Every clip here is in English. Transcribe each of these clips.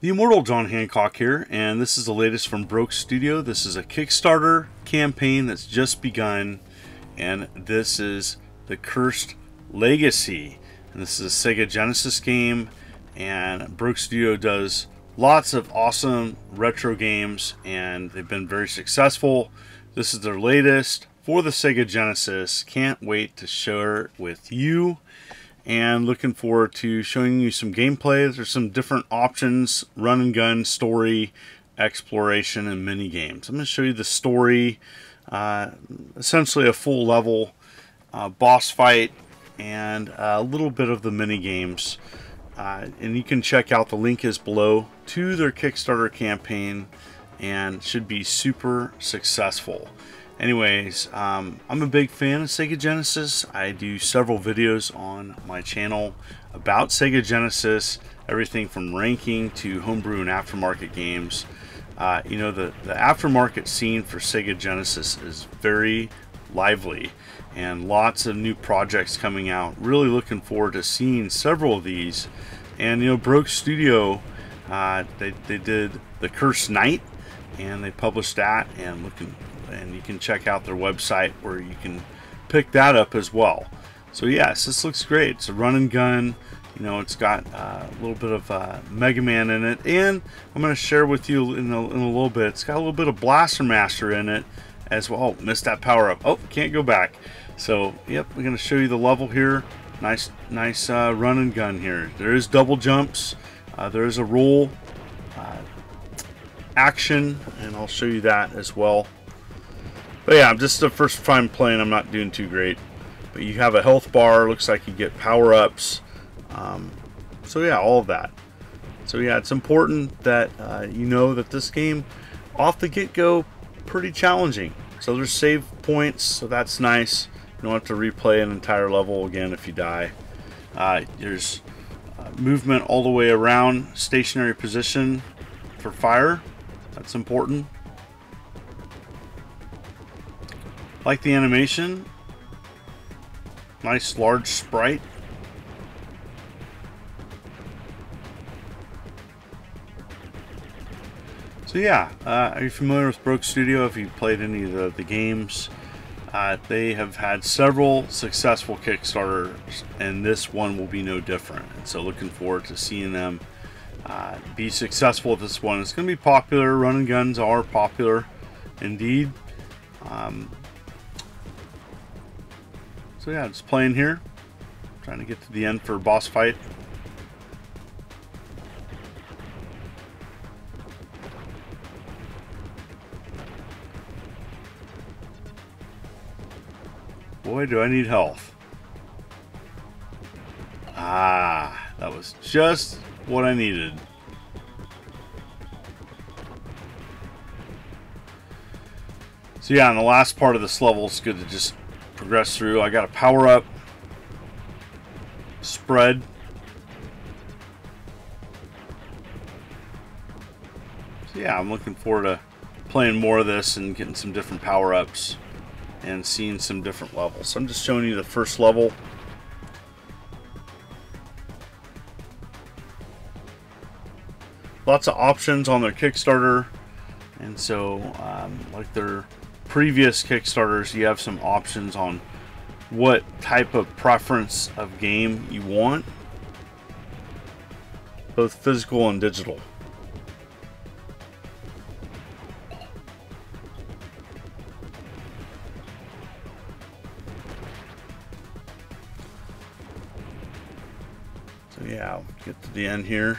The Immortal John Hancock here, and this is the latest from Broke Studio. This is a Kickstarter campaign that's just begun, and this is The Cursed Legacy. And this is a Sega Genesis game, and Broke Studio does lots of awesome retro games, and they've been very successful. This is their latest for the Sega Genesis. Can't wait to share it with you and looking forward to showing you some gameplay. There's some different options, run and gun, story, exploration, and mini games. I'm going to show you the story, uh, essentially a full level uh, boss fight, and a little bit of the mini games. Uh, and you can check out the link is below to their Kickstarter campaign and should be super successful. Anyways, um, I'm a big fan of Sega Genesis. I do several videos on my channel about Sega Genesis, everything from ranking to homebrew and aftermarket games. Uh, you know, the, the aftermarket scene for Sega Genesis is very lively and lots of new projects coming out. Really looking forward to seeing several of these. And, you know, Broke Studio, uh, they, they did The Cursed Knight and they published that and looking and you can check out their website where you can pick that up as well. So yes, this looks great. It's a run and gun. You know, it's got uh, a little bit of uh, Mega Man in it, and I'm going to share with you in a, in a little bit. It's got a little bit of Blaster Master in it as well. Oh, missed that power up. Oh, can't go back. So, yep, we're going to show you the level here. Nice, nice uh, run and gun here. There is double jumps. Uh, there is a roll uh, action, and I'll show you that as well. But yeah, I'm just the first time playing, I'm not doing too great. But you have a health bar, looks like you get power-ups. Um, so yeah, all of that. So yeah, it's important that uh, you know that this game, off the get-go, pretty challenging. So there's save points, so that's nice. You don't have to replay an entire level again if you die. Uh, there's uh, movement all the way around, stationary position for fire. That's important. Like the animation. Nice large sprite. So yeah, uh, are you familiar with Broke Studio if you've played any of the, the games? Uh, they have had several successful Kickstarters, and this one will be no different. And so looking forward to seeing them uh, be successful with this one. It's going to be popular. Run and guns are popular indeed. Um, so yeah, just playing here. Trying to get to the end for boss fight. Boy, do I need health. Ah, that was just what I needed. So yeah, in the last part of this level, it's good to just progress through. I got a power up, spread. So yeah, I'm looking forward to playing more of this and getting some different power ups and seeing some different levels. So I'm just showing you the first level. Lots of options on their Kickstarter. And so, um, like their previous Kickstarters, you have some options on what type of preference of game you want, both physical and digital. So yeah, I'll get to the end here.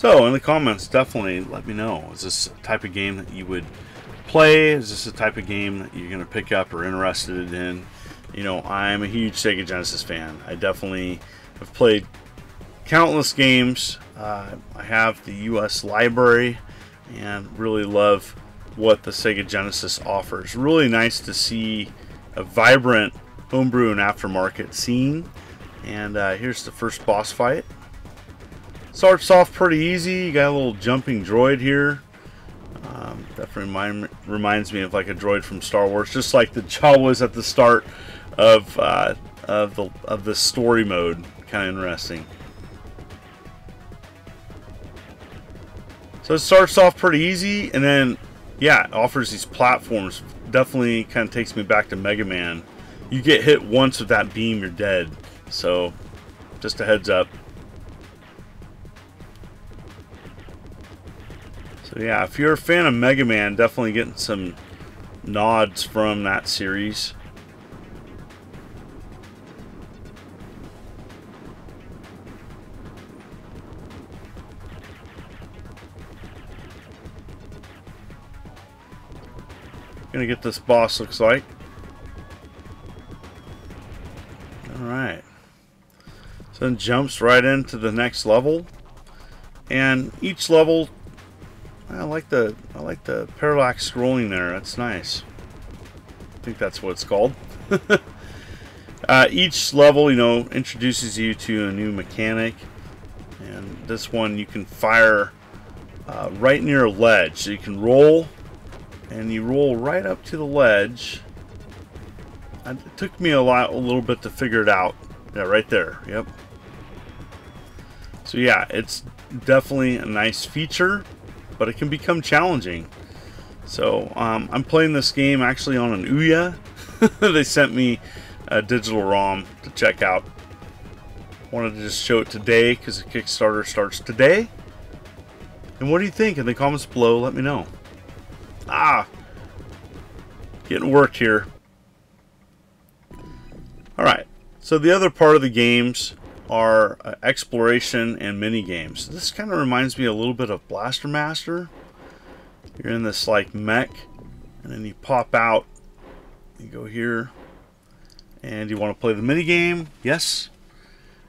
So in the comments, definitely let me know. Is this type of game that you would play? Is this a type of game that you're going to pick up or interested in? You know, I'm a huge Sega Genesis fan. I definitely have played countless games. Uh, I have the U.S. library and really love what the Sega Genesis offers. Really nice to see a vibrant homebrew and aftermarket scene. And uh, here's the first boss fight. Starts off pretty easy. You got a little jumping droid here. Um, Definitely remind, reminds me of like a droid from Star Wars, just like the Jawas at the start of uh, of the of the story mode. Kind of interesting. So it starts off pretty easy, and then yeah, it offers these platforms. Definitely kind of takes me back to Mega Man. You get hit once with that beam, you're dead. So just a heads up. So yeah, if you're a fan of Mega Man, definitely getting some nods from that series. Gonna get this boss looks like. Alright. So then jumps right into the next level. And each level like the I like the parallax scrolling there. That's nice. I think that's what it's called. uh, each level, you know, introduces you to a new mechanic, and this one you can fire uh, right near a ledge. So you can roll, and you roll right up to the ledge. It took me a lot, a little bit to figure it out. Yeah, right there. Yep. So yeah, it's definitely a nice feature but it can become challenging. So um, I'm playing this game actually on an Ouya. they sent me a digital ROM to check out. Wanted to just show it today because the Kickstarter starts today. And what do you think? In the comments below, let me know. Ah, getting worked here. All right. So the other part of the games are uh, exploration and mini games. This kind of reminds me a little bit of Blaster Master. You're in this like mech, and then you pop out. You go here, and you want to play the mini game. Yes,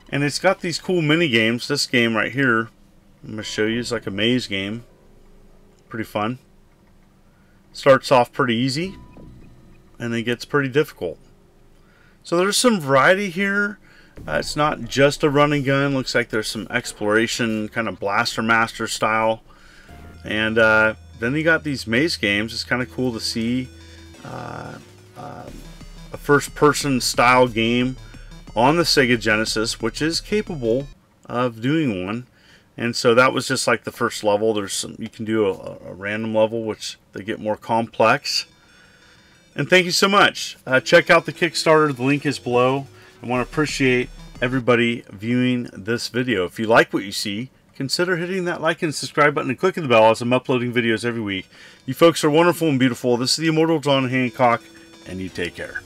and it's got these cool mini games. This game right here, I'm gonna show you. It's like a maze game. Pretty fun. Starts off pretty easy, and then gets pretty difficult. So there's some variety here. Uh, it's not just a running gun. Looks like there's some exploration, kind of Blaster Master style. And uh, then you got these maze games. It's kind of cool to see uh, um, a first-person style game on the Sega Genesis, which is capable of doing one. And so that was just like the first level. There's some you can do a, a random level, which they get more complex. And thank you so much. Uh, check out the Kickstarter. The link is below. I want to appreciate everybody viewing this video. If you like what you see, consider hitting that like and subscribe button and clicking the bell as I'm uploading videos every week. You folks are wonderful and beautiful. This is the Immortal John Hancock, and you take care.